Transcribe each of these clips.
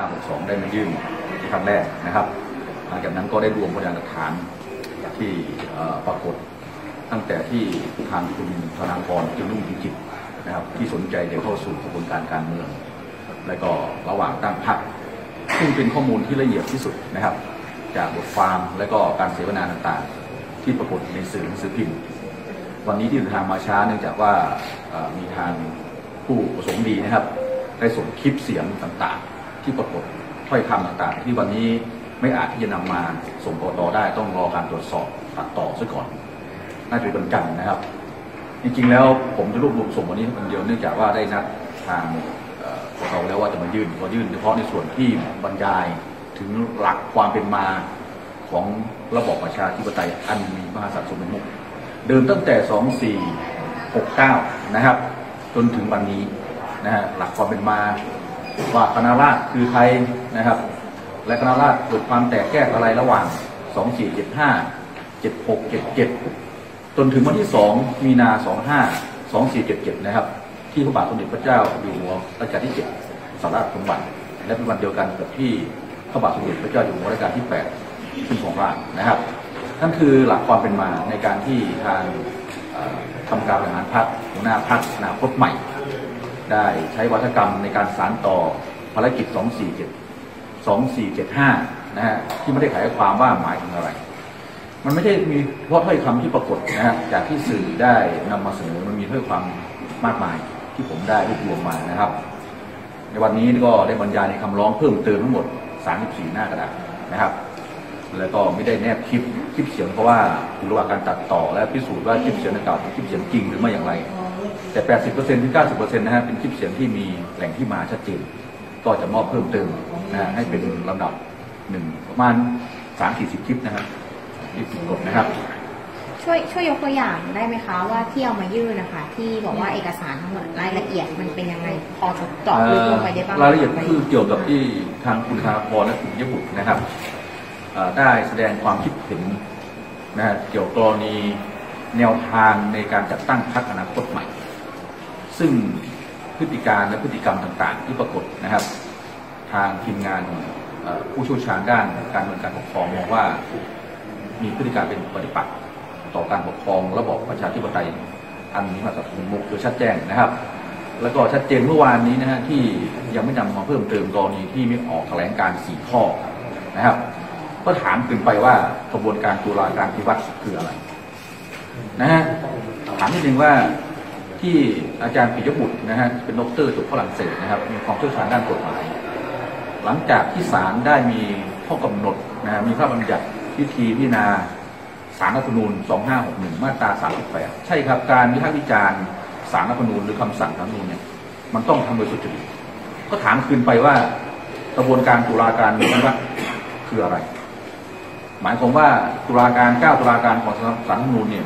562 ได้มายื่นครั้งแรกนะครับ หลังจากนั้นก็ได้รวมพยานหลักฐานที่ปรากฏตั้งแต่ที่ทางคุณธนาพรจึงรุ่งพิจิตนะครับ ที่สนใจจะเข้าสู่กระบวนการการเมือง และก็ระหว่างตั้งพรรคซึ่งเป็นข้อมูลที่ละเอียดที่สุดนะครับ จากบทความและก็การเสวนาต่างๆ ที่ปรากฏในสื่อหนังสือพิมพ์ วันนี้ที่เดินทางมาช้าเนื่องจากว่ามีทางผู้ประสงค์ดีนะครับ ได้ส่งคลิปเสียงต่างๆ ที่ปรากฏถ้อยคำต่างๆ ที่วันนี้ไม่อาจที่จะนำมาส่งกตได้ต้องรอการตรวจสอบตัดต่อซะก่อน น่าจะเป็นวันจันทร์นะครับ จริงๆแล้วผมจะรวบรวมส่งวันนี้คนเดียวเนื่องจากว่าได้นัดทางเอ่อพวกเราแล้วว่าจะมายื่นก็ยื่นเฉพาะในส่วนที่บรรยายถึงหลักความเป็นมาของระบอบประชาธิปไตยอันมีมหากษัตริย์ทรงเป็นมุขเดินตั้งแต่ 2469 นะครับ จนถึงวันนี้นะฮะหลักความเป็นมา ว่าคณะราษฎรคือใครนะครับ และคณะราษฎรเกิดความแตกแยกอะไรระหว่าง 2475 7677 จนถึงวันที่ 2 มีนา 25 2477 นะครับ ที่พระบาทสมเด็จพระเจ้าอยู่หัวรัชกาลที่ 7สาราสมบัติ และเป็นวันเดียวกันกับที่พระบาทสมเด็จพระเจ้าอยู่หัวรัชกาลที่ 8 ขึ้นของราชนะครับ นั่นคือหลักความเป็นมาในการที่ทางทำการบริหารพรรคหัวหน้าพรรคอนาคตใหม่ ได้ใช้วัฒกรรมในการสานต่อภารกิจ 247 2475 นะฮะที่ไม่ได้ขยายความว่าหมายถึงอะไร มันไม่ใช่มีเฉพาะถ้อยคำที่ปรากฏนะฮะจากที่สื่อได้นำมาเสนอมันมีถ้อยความมากมายที่ผมได้รวบรวมมานะครับ ในวันนี้ก็ได้บรรยายในคำร้องเพิ่มเติมทั้งหมด 34 หน้ากระดาษนะครับ แล้วก็ไม่ได้แนบคลิปคลิปเสียงเพราะว่าอยู่ระหว่างการตัดต่อและพิสูจน์ว่าคลิปเสียงดังกล่าวเป็นคลิปเสียงจริงหรือไม่อย่างไร แต่ 80%ถึง 90%นะฮะเป็นคลิปเสียงที่มีแหล่งที่มาชัดเจน ก็จะมอบเพิ่มเติมนะฮะให้เป็นลำดับหนึ่งประมาณ 3-40 คลิปนะครับที่ผิดกฎนะครับ ช่วยช่วยยกตัวอย่างได้ไหมคะว่าที่เอามายื่นนะคะที่บอกว่าเอกสารทั้งหมดรายละเอียดมันเป็นยังไงพอจะเจาะลึกลงไปได้บ้างไหมรายละเอียดก็คือเกี่ยวกับที่ทางคุณธาพรและคุณยบุตรนะครับเอ่อได้แสดงความคิดเห็นนะฮะเกี่ยวกับกรณีแนวทางในการจัดตั้งพรรคอนาคตใหม่ ซึ่งพฤติการและพฤติกรรมต่างๆ ที่ปรากฏนะครับ ทางทีมงานผู้เชี่ยวชาญด้านการเมืองการปกครองมองว่ามีพฤติการเป็นปฏิปักษ์ต่อการปกครองระบอบประชาธิปไตยอันมีมาตรฐานมุกโดยชัดแจ้งนะครับ แล้วก็ชัดเจนเมื่อวานนี้นะฮะที่ยังไม่นำมาเพิ่มเติมกรณีที่ไมีออกแถลงการสี่ข้อนะครับ ก็ถามขึ้นไปว่ากระบวนการตุลาการพิวัตรคืออะไรนะฮะถามนิดนึงว่า ที่อาจารย์ปิยบุตรนะฮะเป็นด็อกเตอร์จบฝรั่งเศสนะครับ มีความเชี่ยวชาญด้านกฎหมาย หลังจากที่ศาลได้มีข้อกำหนดนะฮะมีพระบัญญัติพิธีพิจารณาสารรัฐธรรมนูญ 2561 มาตรา 38 ใช่ครับการวิพากษ์วิจารณ์สารรัฐธรรมนูญหรือคำสั่งรัฐธรรมนูญเนี่ยมันต้องทำโดยสุจริตก็ถามคืนไปว่ากระบวนการตุลาการนี้ว่าคืออะไร หมายความว่าตุลาการเก้าตุลาการของสารรัฐธรรมนูญเนี่ย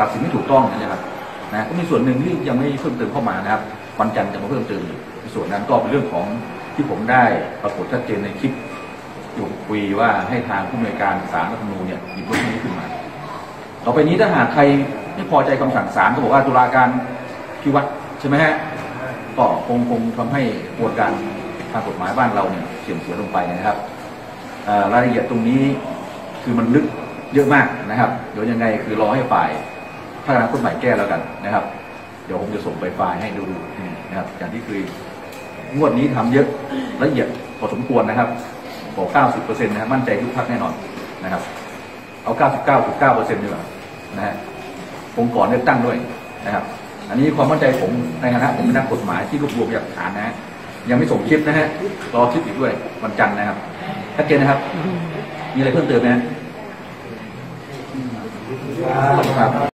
ตัดสินไม่ถูกต้องนะครับ นะก็มีส่วนหนึ่งที่ยังไม่เพิ่มเติมเข้ามานะครับวันจันทร์จะมาเพิ่มเติมในส่วนนั้นก็เป็นเรื่องของที่ผมได้ปรากฏชัดเจนในคลิปอยู่คุยว่าให้ทางผู้อำนวยการสารรัฐธรรมนูญเนี่ยหยิบเรื่องนี้ขึ้นมาต่อไปนี้ถ้าหากใครไม่พอใจคำสั่งศาลก็บอกว่าตุลาการพิวัตรใช่ไหมฮะก็คงคงทำให้กระบวนการทางกฎหมายบ้านเราเนี่ยเสื่อมเสียลงไปนะครับรายละเอียดตรงนี้คือมันลึกเยอะมากนะครับเดี๋ยวยังไงคือรอให้ฝ่าย พัฒนาคนใหม่แก้แล้วกันนะครับ เดี๋ยวผมจะส่งไปไฟล์ให้ดูนะครับ อย่างที่คืองวดนี้ทำเยอะละเอียดพอสมควรนะครับขอ90%นะมั่นใจทุกพักแน่นอนนะครับ เอา 99.9%ดีกว่านะฮะองค์กรเลือกตั้งด้วยนะครับ อันนี้ความมั่นใจผมในฐานะผมเป็นนักกฎหมายที่รวบรวมหลักฐานนะฮะยังไม่ส่งคลิปนะฮะรอคลิปอีกด้วยวันจันทร์นะครับชัดเจนนะครับ มีอะไรเพิ่มเติมไหมครับ